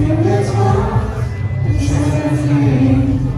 Spirit you the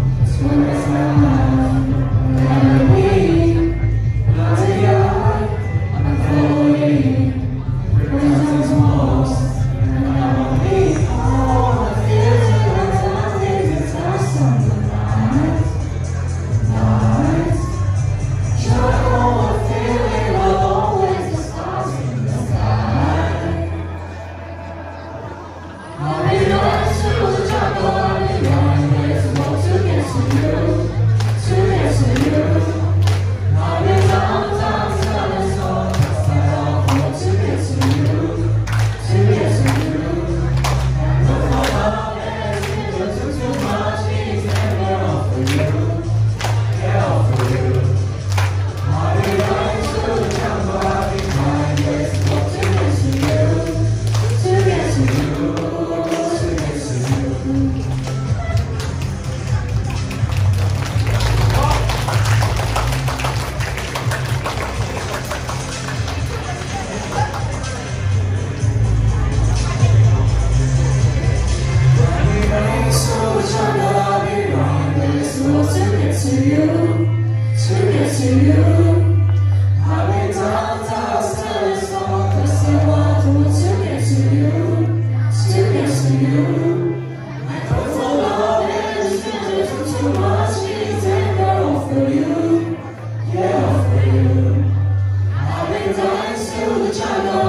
To the jungle.